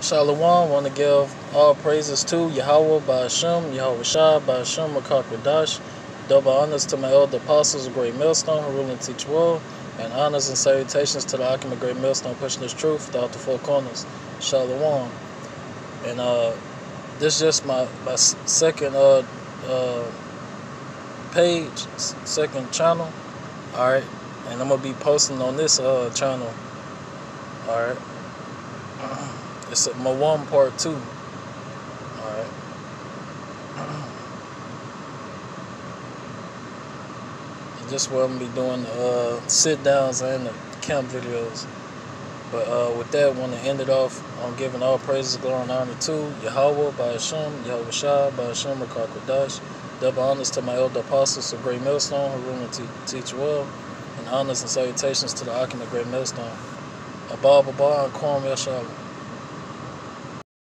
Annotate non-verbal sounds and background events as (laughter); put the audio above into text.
Shalom, want to give all praises to Yahawah Bahasham, Yahweh Shah by Hashem, Rakakradash. Double honors to my elder apostles Great Millstone who rule and teach well, and honors and salutations to the Akim Great Millstone pushing this truth throughout the four corners. Shalom. And uh, this is just my, my second uh, uh, page, second channel. All right. And I'm going to be posting on this uh, channel. All right. (clears throat) It's my one part two. Alright. Just where I'm be doing the uh, sit downs and the camp videos. But uh, with that, want to end it off on giving all praises, glory, and honor to Yahawah Bahasham, Yahweh Shah by Hashem, Rakak Kodash. Double honors to my elder apostles of Great Millstone who rule and teach well, and honors and salutations to the Akim of Great Millstone. Abba, Abba, and Kwam Yashala.